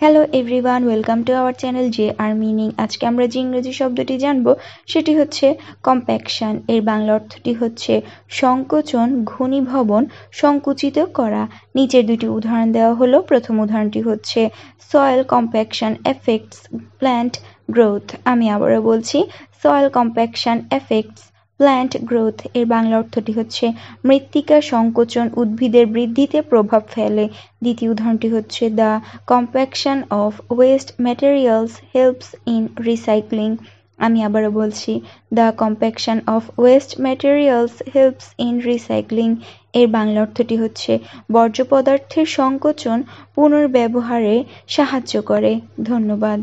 Hello everyone welcome to our channel J R meaning আজকে আমরা যে ইংরেজি শব্দটি জানব, সেটি হচ্ছে কম্প্যাকশন এর বাংলা অর্থটি হচ্ছে সংকোচন, ঘনীভবন, সংকুচিত করা। নিচের দুটি উদাহরণ দেওয়া হলো। প্রথম উদাহরণটি হচ্ছে soil compaction effects plant growth আমি আবারও বলছি soil compaction effects plant growth এর বাংলা অর্থটি হচ্ছে মৃত্তিকা সংকোচন উদ্ভিদের বৃদ্ধিতে প্রভাব ফেলে। দ্বিতীয় উদাহরণটি হচ্ছে the compaction of waste materials helps in recycling আমি আবারও বলছি the compaction of waste materials helps in recycling এর বাংলা অর্থটি হচ্ছে বর্জ্য পদার্থের সংকোচন পুনর্ব্যবহারে সাহায্য করে। ধন্যবাদ।